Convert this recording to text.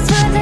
for the